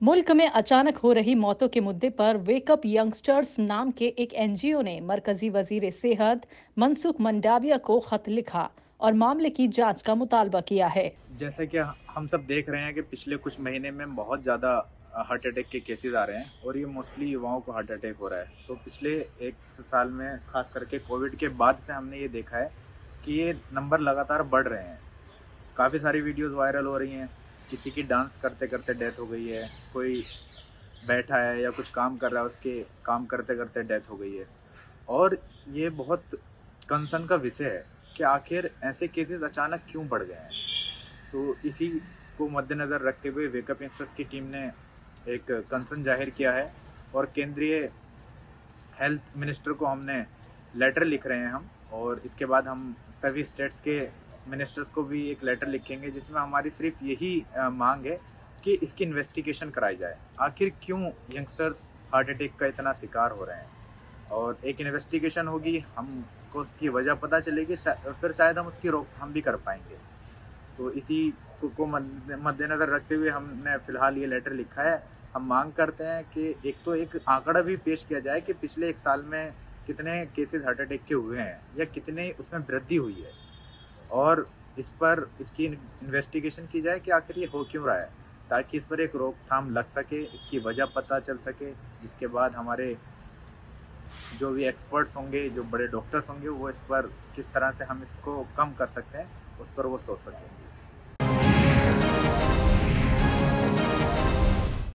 मुल्क में अचानक हो रही मौतों के मुद्दे पर वेकअप यंगस्टर्स नाम के एक एनजीओ ने मरकजी वज़ीर सेहत मनसुख मंडाविया को खत लिखा और मामले की जाँच का मुतालबा किया है। जैसे कि हम सब देख रहे हैं कि पिछले कुछ महीने में बहुत ज़्यादा हार्ट अटैक के केसेस आ रहे हैं और ये मोस्टली युवाओं को हार्ट अटैक हो रहा है। तो पिछले एक साल में खास करके कोविड के बाद से हमने ये देखा है कि ये नंबर लगातार बढ़ रहे हैं। काफ़ी सारी वीडियोस वायरल हो रही हैं। किसी की डांस करते करते डेथ हो गई है, कोई बैठा है या कुछ काम कर रहा है, उसके काम करते करते डेथ हो गई है। और ये बहुत कंसर्न का विषय है कि आखिर ऐसे केसेस अचानक क्यों बढ़ गए हैं? तो इसी को मद्देनज़र रखते हुए वेकअप यंगस्टर्स की टीम ने एक कंसर्न ज़ाहिर किया है और केंद्रीय हेल्थ मिनिस्टर को हमने लेटर लिख रहे हैं हम और इसके बाद हम सभी स्टेट्स के मिनिस्टर्स को भी एक लेटर लिखेंगे जिसमें हमारी सिर्फ़ यही मांग है कि इसकी इन्वेस्टिगेशन कराई जाए। आखिर क्यों यंगस्टर्स हार्ट अटैक का इतना शिकार हो रहे हैं? और एक इन्वेस्टिगेशन होगी हमको उसकी वजह पता चलेगी फिर शायद हम उसकी रोक हम भी कर पाएँगे। तो इसी को, को मद्देनज़र रखते हुए हमने फ़िलहाल ये लेटर लिखा है। हम मांग करते हैं कि एक तो एक आंकड़ा भी पेश किया जाए कि पिछले एक साल में कितने केसेस हार्ट अटैक के हुए हैं या कितने उसमें वृद्धि हुई है। और इस पर इसकी इन्वेस्टिगेशन की जाए कि आखिर ये हो क्यों रहा है? ताकि इस पर एक रोकथाम लग सके, इसकी वजह पता चल सके, जिसके बाद हमारे जो भी एक्सपर्ट्स होंगे, जो बड़े डॉक्टर्स होंगे, वो इस पर किस तरह से हम इसको कम कर सकते हैं, उस पर वो सोच सकें